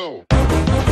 go.